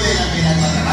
de la